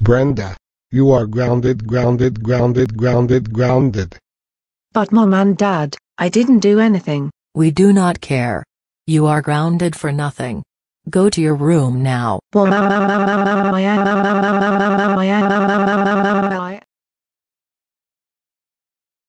Brenda, you are grounded, grounded, grounded, grounded, grounded. But mom and dad, I didn't do anything. We do not care. You are grounded for nothing. Go to your room now.